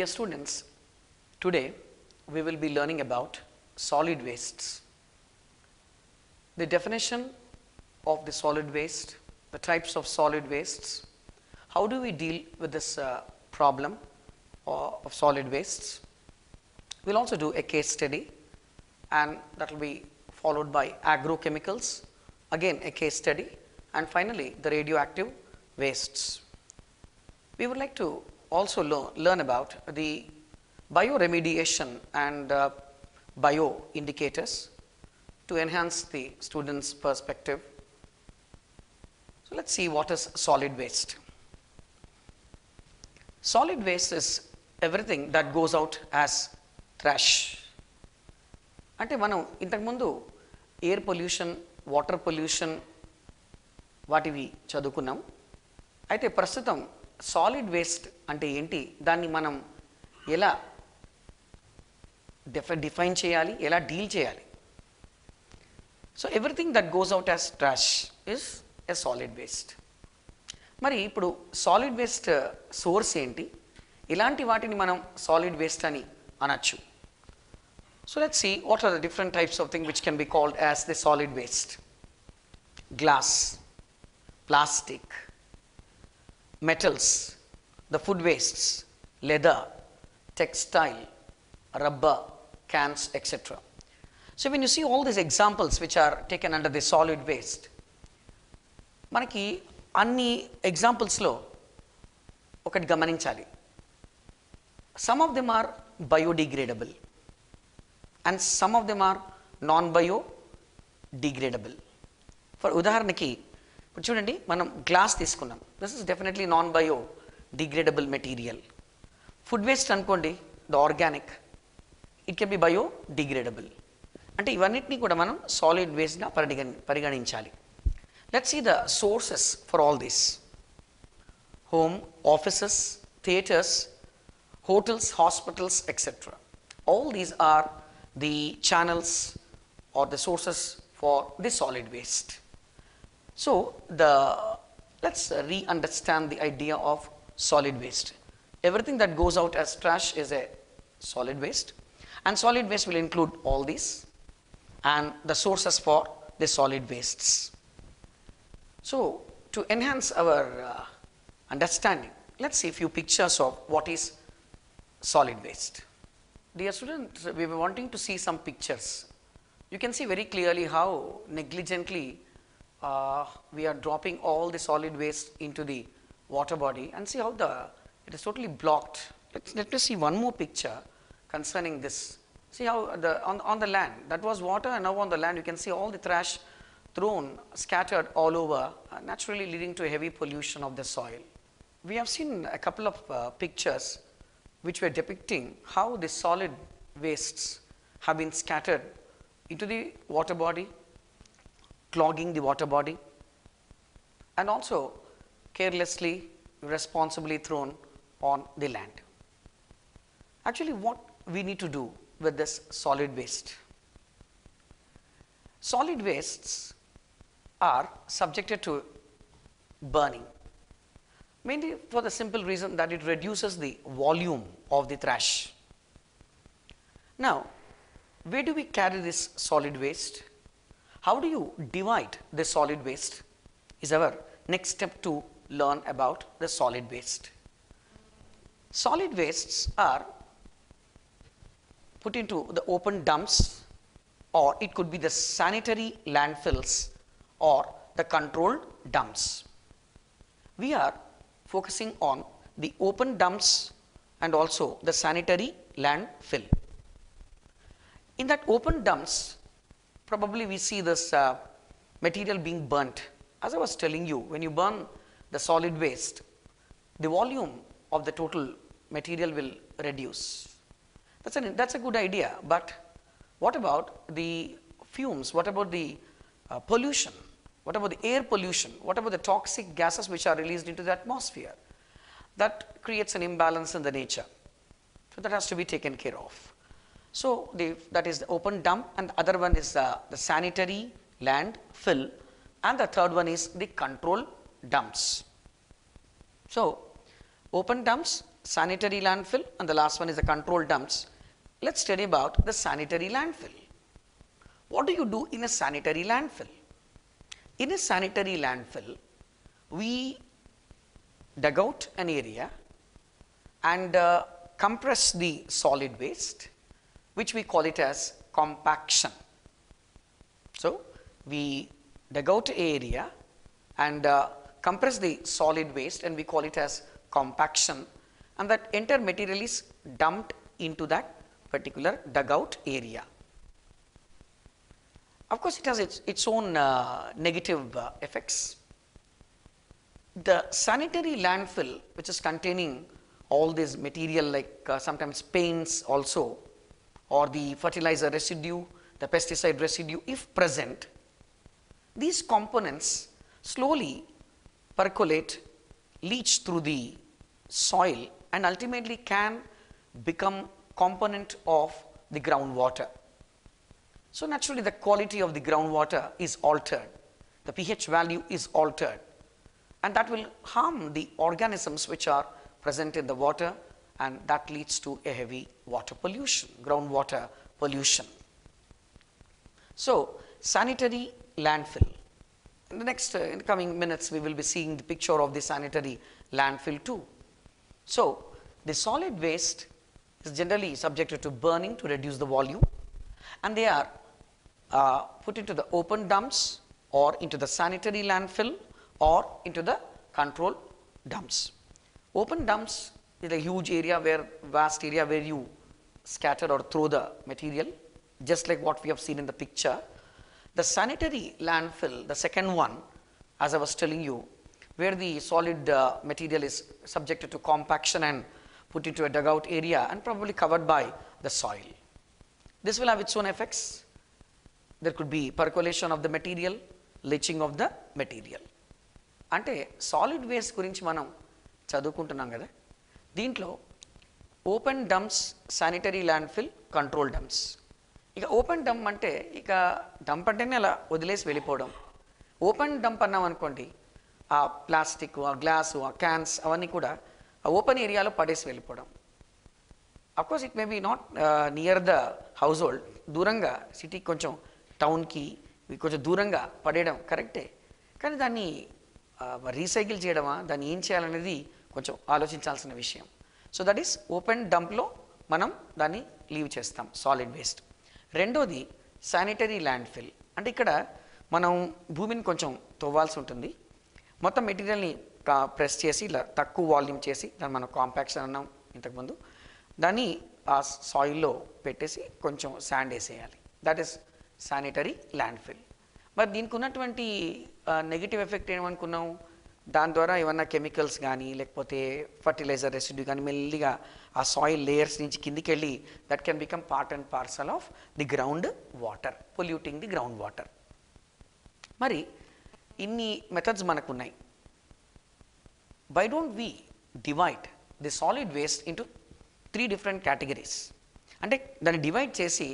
Dear students, today we will be learning about solid wastes. The definition of the solid waste, the types of solid wastes, how do we deal with this uh, problem uh, of solid wastes. We'll also do a case study and that will be followed by agrochemicals, again a case study and finally the radioactive wastes. We would like to also learn, learn about the bioremediation and uh, bio indicators to enhance the student's perspective. So let's see what is solid waste. Solid waste is everything that goes out as trash. అంటే మనం ఇంతకుముందు air pollution water pollution వాటివి చదువుకున్నాం అయితే ప్రస్తుతం solid waste అంటే ఏంటి? దాన్ని మనం ఎలా డిఫ డిఫైన్ చేయాలి? ఎలా డీల్ చేయాలి? So everything that goes out as trash is a solid waste మరి ఇప్పుడు సాలిడ్ వేస్ట్ సోర్స్ ఏంటి? ఇలాంటి వాటిని మనం సాలిడ్ వేస్ట్ అని అనొచ్చు. So let see what are the different types of thing which can be called as the solid waste glass plastic metals, the food wastes, leather, textile, rubber, cans, etc. So when you see all these examples which are taken under the solid waste, మనకి అన్ని ఎగ్జాంపుల్స్లో ఒకటి గమనించాలి some of them are biodegradable and some of them are non biodegradable for ఉదాహరణకి ఇప్పుడు చూడండి మనం glass తీసుకున్నాం this is definitely non bio degradable material food waste అనుకోండి the organic it can be bio degradable అంటే ఇవన్నిటిని కూడా మనం సాలిడ్ వేస్ట్గా పరిగణ పరిగణించాలి let see the sources for all this home, offices, theaters, hotels, hospitals, etc. All these are the channels or the sources for the solid waste. So, the let's uh, re-understand the idea of solid waste. Everything that goes out as trash is a solid waste, and solid waste will include all these and the sources for the solid wastes. So, to enhance our uh, understanding, let's see a few pictures of what is solid waste. Dear students, we were wanting to see some pictures. You can see very clearly how negligently uh, we are dropping all the solid waste into the water body and see how the it is totally blocked. Let's, let us see one more picture concerning this. See how the on, on the land that was water and now on the land you can see all the trash thrown scattered all over uh, naturally leading to heavy pollution of the soil. We have seen a couple of uh, pictures which were depicting how the solid wastes have been scattered into the water body, clogging the water body, and also carelessly, irresponsibly thrown on the land. Actually, what we need to do with this solid waste? Solid wastes are subjected to burning mainly for the simple reason that it reduces the volume of the trash. Now, where do we carry this solid waste? How do you divide the solid waste? Is our next step to learn about the solid waste. Solid wastes are put into the open dumps or it could be the sanitary landfills or the controlled dumps. We are focusing on the open dumps and also the sanitary landfill. In that open dumps, probably we see this uh, material being burnt. As I was telling you, when you burn the solid waste, the volume of the total material will reduce. That's, an, that's a good idea, but what about the fumes? What about the uh, pollution? What about the air pollution? What about the toxic gases which are released into the atmosphere? That creates an imbalance in the nature. So that has to be taken care of. So the, that is the open dump and the other one is the, the sanitary landfill and the third one is the control dumps. So open dumps, sanitary landfill and the last one is the control dumps. Let's study about the sanitary landfill. What do you do in a sanitary landfill? In a sanitary landfill, we dug out an area and uh, compress the solid waste, which we call it as compaction. So, we dug out area and uh, compress the solid waste and we call it as compaction and that entire material is dumped into that particular dugout area. Of course, it has its, its own uh, negative uh, effects. The sanitary landfill, which is containing all this material like uh, sometimes paints also, or the fertilizer residue, the pesticide residue, if present, these components slowly percolate, leach through the soil, and ultimately can become component of the groundwater. So naturally the quality of the groundwater is altered. The pH value is altered and that will harm the organisms which are present in the water and that leads to a heavy water pollution, groundwater pollution. So sanitary landfill. In the next, uh, in the coming minutes, we will be seeing the picture of the sanitary landfill too. So the solid waste is generally subjected to burning to reduce the volume and they are uh, put into the open dumps or into the sanitary landfill or into the control dumps. Open dumps is a huge area where vast area where you scatter or throw the material just like what we have seen in the picture. The sanitary landfill, the second one, as I was telling you, where the solid uh, material is subjected to compaction and put into a dugout area and probably covered by the soil. This will have its own effects. There could be percolation of the material, leaching of the material. అంటే solid waste గురించి మనం చదువుకుంటున్నాం కదా దీంట్లో open dumps sanitary landfill control dumps. ఇక open dump అంటే ఇక dump అంటేనే అలా వదిలేసి వెళ్ళిపోవడం. ఓపెన్ డంప్ అన్నాం అనుకోండి ఆ ప్లాస్టిక్ ఆ గ్లాసు ఆ క్యాన్స్ అవన్నీ కూడా ఆ ఓపెన్ ఏరియాలో పడేసి వెళ్ళిపోవడం. Of course it may be not near the household దూరంగా సిటీకి కొంచెం టౌన్కి కొంచెం దూరంగా పడేయడం కరెక్టే కానీ దాన్ని uh, రీసైకిల్ చేయడమా దాన్ని ఏం చేయాలనేది కొంచెం ఆలోచించాల్సిన విషయం. సో దట్ ఈస్ ఓపెన్ డంప్లో మనం దాన్ని లీవ్ చేస్తాం సాలిడ్ వేస్ట్ రెండోది శానిటరీ ల్యాండ్ఫిల్ అంటే ఇక్కడ మనం భూమిని కొంచెం తవ్వాల్సి ఉంటుంది. మొత్తం మెటీరియల్ని ప్రెస్ చేసి ఇలా తక్కువ వాల్యూమ్ చేసి దాన్ని మనం కాంపాక్షన్ అన్నాం ఇంతకుముందు. దాన్ని ఆ సాయిల్లో పెట్టేసి కొంచెం శాండ్ వేసేయాలి. దట్ ఈస్ శానిటరీ ల్యాండ్ఫిల్ మరి దీనికి ఉన్నటువంటి నెగిటివ్ ఎఫెక్ట్ ఏమనుకున్నాం? దాని ద్వారా ఏమన్నా కెమికల్స్ కానీ లేకపోతే ఫర్టిలైజర్ రెసిడ్యూ కానీ మెల్లిగా ఆ సాయిల్ లేయర్స్ నుంచి కిందికి వెళ్ళి that can become part and parcel of the ground water polluting the ground water. మరి ఇన్ని methods మనకున్నాయి. Why don't we divide the solid waste into three different categories అంటే దాన్ని డివైడ్ చేసి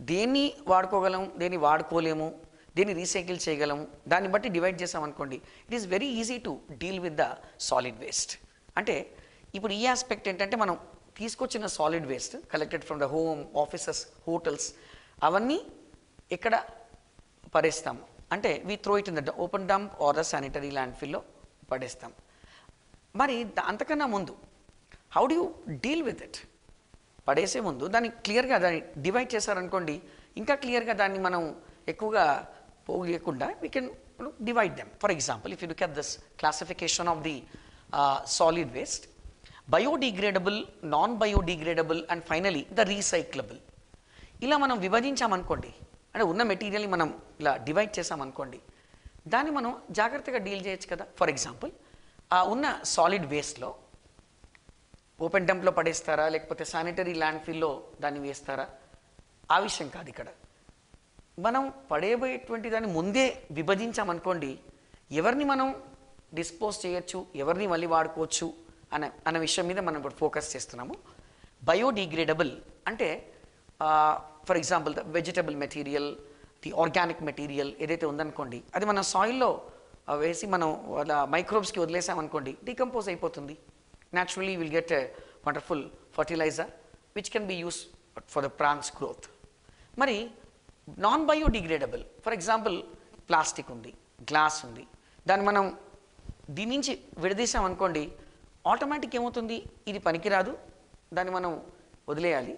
దేన్ని వాడుకోగలం దేన్ని వాడుకోలేము దీన్ని రీసైకిల్ చేయగలము. దాన్ని బట్టి డివైడ్ చేసామనుకోండి it is very easy to deal with the solid waste అంటే ఇప్పుడు ఈ ఆస్పెక్ట్ ఏంటంటే మనం తీసుకొచ్చిన solid waste collected from the home offices hotels అవన్నీ ఎక్కడ పడేస్తాము? అంటే we throw it in the open dump or the sanitary land ఫిల్లో పడేస్తాం. మరి అంతకన్నా ముందు how do you deal with it పడేసే ముందు దాన్ని క్లియర్గా దాన్ని డివైడ్ చేశారనుకోండి ఇంకా క్లియర్గా దాన్ని మనం ఎక్కువగా పోగలేకుండా we can divide them for example if you look at this classification of the solid waste biodegradable non biodegradable and finally the recyclable ఇలా మనం విభజించామనుకోండి అంటే ఉన్న మెటీరియల్ని మనం ఇలా డివైడ్ చేసామనుకోండి దాన్ని మనం జాగ్రత్తగా డీల్ చేయొచ్చు కదా? ఫర్ ఎగ్జాంపుల్ ఆ ఉన్న సాలిడ్ వేస్ట్లో ఓపెన్ డంప్లో పడేస్తారా? లేకపోతే శానిటరీ ల్యాండ్ ఫిల్లో దాన్ని వేస్తారా? ఆ విషయం కాదు ఇక్కడ. మనం పడేయబోయేటువంటి దాన్ని ముందే విభజించామనుకోండి ఎవరిని మనం డిస్పోజ్ చేయొచ్చు ఎవరిని మళ్ళీ వాడుకోవచ్చు అనే అనే విషయం మీద మనం ఇప్పుడు ఫోకస్ చేస్తున్నాము. బయోడిగ్రేడబుల్ అంటే for example the vegetable material the organic material ఏదైతే ఉందనుకోండి అది మన సాయిల్లో వేసి మనం అలా మైక్రోబ్స్కి వదిలేసామనుకోండి డీకంపోజ్ అయిపోతుంది. Naturally will get wonderful fertiliser which can be use for the plants growth మరి non biodegradable for example plastic ఉంది గ్లాస్ ఉంది. దాన్ని మనం దీని నుంచి విడదీసాం అనుకోండి ఆటోమేటిక్ ఏమవుతుంది? ఇది పనికిరాదు దాన్ని మనం వదిలేయాలి.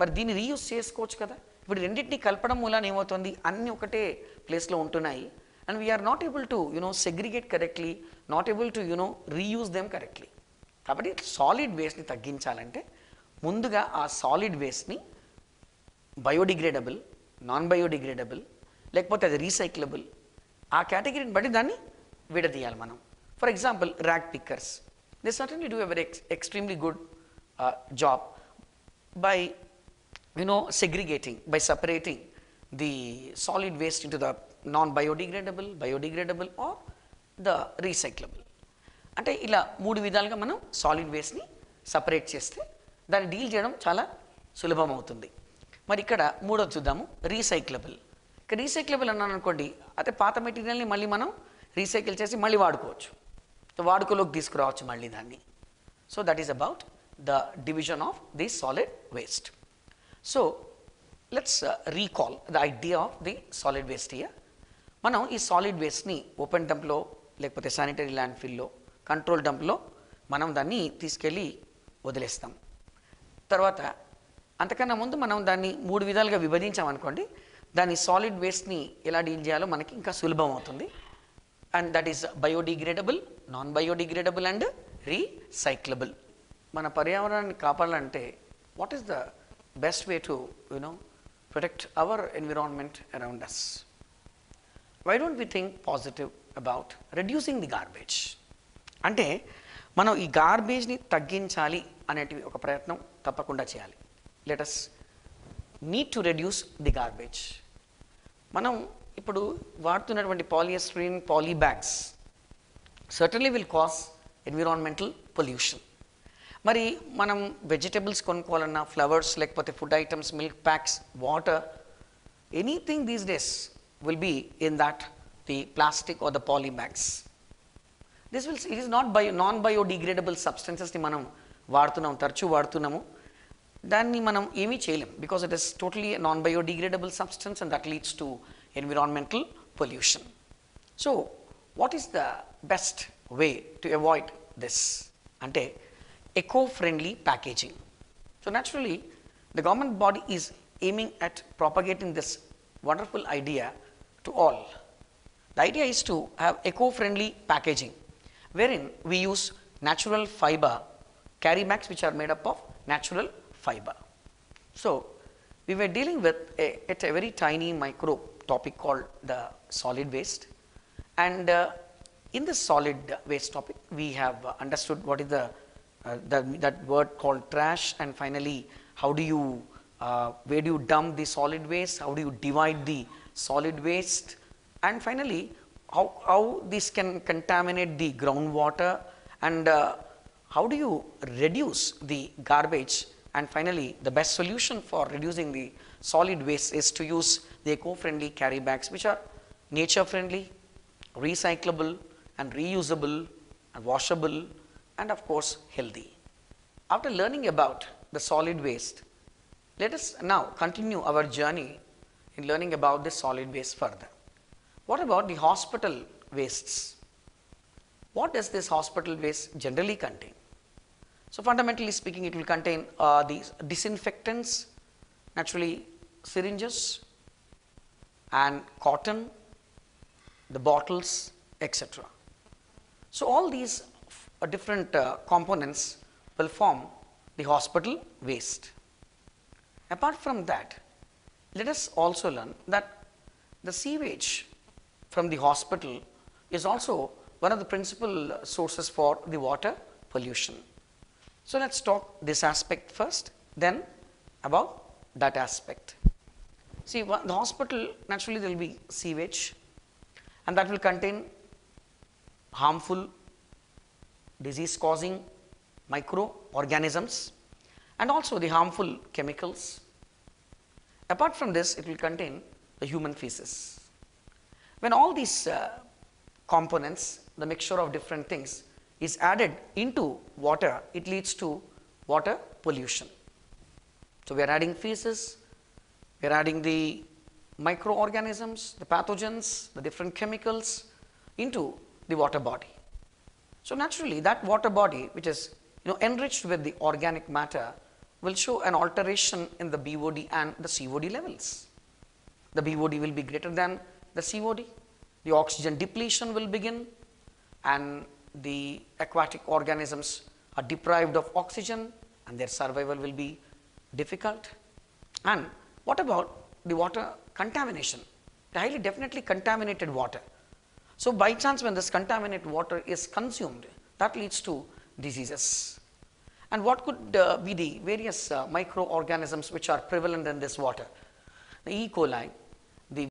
మరి దీన్ని రీయూస్ చేసుకోవచ్చు కదా. ఇప్పుడు రెండింటిని కలపడం మూలాన ఏమవుతుంది? అన్నీ ఒకటే ప్లేస్లో ఉంటున్నాయి. And we are not able to you know segregate correctly not able to you know reuse them correctly కాబట్టి సాలిడ్ వేస్ట్ని తగ్గించాలంటే ముందుగా ఆ సాలిడ్ వేస్ట్ని బయోడిగ్రేడబుల్ నాన్ బయోడిగ్రేడబుల్ లేకపోతే అది రీసైక్లబుల్ ఆ కేటగిరీని బట్టి దాన్ని విడదీయాలి మనం. For example rag pickers they certainly do a very extremely good job by you know segregating by separating the solid waste in to the non biodegradable biodegradable or the recyclable అంటే ఇలా మూడు విధాలుగా మనం సాలిడ్ వేస్ట్ని సపరేట్ చేస్తే దాన్ని deal చేయడం చాలా సులభం అవుతుంది మరి ఇక్కడ మూడోది చూద్దాము. రీసైక్లబుల్. ఇక్కడ రీసైక్లబుల్ అన్నాను అనుకోండి అయితే పాత మెటీరియల్ని మళ్ళీ మనం రీసైకిల్ చేసి మళ్ళీ వాడుకోవచ్చు. వాడుకలోకి తీసుకురావచ్చు మళ్ళీ దాన్ని. So that is about the division of the solid waste so let's recall the idea of the solid waste year మనం ఈ సాలిడ్ వేస్ట్ని ఓపెన్ డంప్లో లేకపోతే శానిటరీ ల్యాండ్ ఫీల్డ్లో కంట్రోల్ డంప్లో మనం దాన్ని తీసుకెళ్ళి వదిలేస్తాం. తర్వాత అంతకన్నా ముందు మనం దాన్ని మూడు విధాలుగా విభజించామనుకోండి దాని సాలిడ్ వేస్ట్ని ఎలా డీల్ చేయాలో మనకి ఇంకా సులభం అవుతుంది. And that is biodegradable non biodegradable and recyclable మన పర్యావరణాన్ని కాపాడాలంటే what is the best way to you know protect our environment around us why don't we think positive about reducing the garbage అంటే మనం ఈ గార్బేజ్ని తగ్గించాలి అనేటివి ఒక ప్రయత్నం తప్పకుండా చేయాలి. Let's need to reduce the garbage మనం ఇప్పుడు వాడుతున్నటువంటి polystyrene poly bags certainly will cause environmental pollution మరి మనం వెజిటబుల్స్ కొనుక్కోవాలన్నా ఫ్లవర్స్ లేకపోతే food items milk packs water anything these days will be in that the plastic or the poly bags this will it is not bio non biodegradable సబ్స్టెన్సెస్ని మనం వాడుతున్నాం తరచూ వాడుతున్నాము దాన్ని మనం ఏమీ చేయలేం because it is totally non biodegradable substance and that leads to environmental pollution so what is the best way to avoid this అంటే eco friendly packaging so naturally the government body is aiming at propagating this wonderful idea to all the idea is to have eco-friendly packaging wherein we use natural fiber carry bags which are made up of natural fiber. So we were dealing with a, at a very tiny micro topic called the solid waste. And uh, in the solid waste topic we have understood what is the uh, that, that word called trash. And finally how do you uh, where do you dump the solid waste? How do you divide the solid waste? And finally how, how this can contaminate the groundwater? And uh, how do you reduce the garbage and finally the best solution for reducing the solid waste is to use the eco-friendly carry bags which are nature friendly recyclable and reusable and washable and of course healthy. After learning about the solid waste, let us now continue our journey in learning about the solid waste further. What about the hospital wastes? What does this hospital waste generally contain? So fundamentally speaking, it will contain uh, these disinfectants, naturally syringes and cotton, the bottles, etc. So all these uh, different uh, components will form the hospital waste. Apart from that, let us also learn that the sewage from the hospital is also one of the principal sources for the water pollution. So let's talk this aspect first, then about that aspect. See, the hospital naturally there will be sewage, and that will contain harmful disease causing microorganisms and also the harmful chemicals. Apart from this, it will contain the human feces. When all these uh, components, the mixture of different things, is added into water, it leads to water pollution. So we are adding feces, we are adding the microorganisms, the pathogens, the different chemicals into the water body. So naturally that water body which is you know enriched with the organic matter will show an alteration in the BOD and the COD levels. The BOD will be greater than the COD, the oxygen depletion will begin and the aquatic organisms are deprived of oxygen and their survival will be difficult. And what about the water contamination? The highly definitely contaminated water. So by chance when this contaminated water is consumed, that leads to diseases. And what could uh, be the various uh, microorganisms which are prevalent in this water? The E. coli,